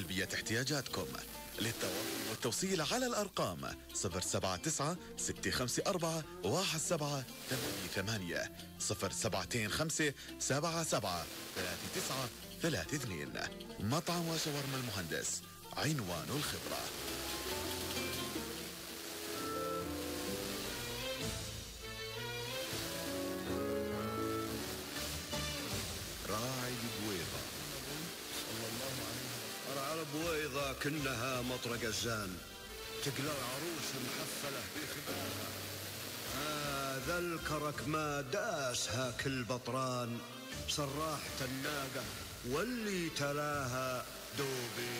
تلبية احتياجاتكم. للتواصل والتوصيل على الأرقام 079 654 1788 075 77 39 32 مطعم وشاورما المهندس عنوان الخبرة. راعي عليه البويضة كنها مطرق الزان تقلى العروس محفلة بخباها هذا الكرك ما داسها كل بطران. صراحة الناقة واللي تلاها دوبي.